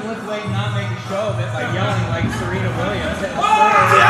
weight and not make a show of it by yelling like Serena Williams. At the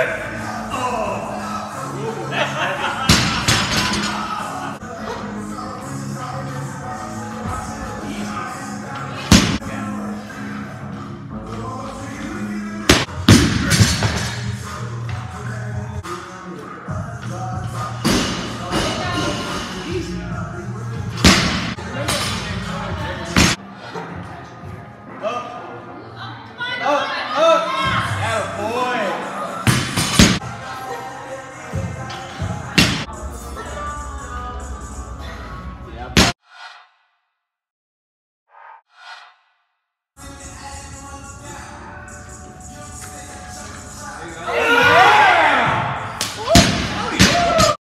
Amen.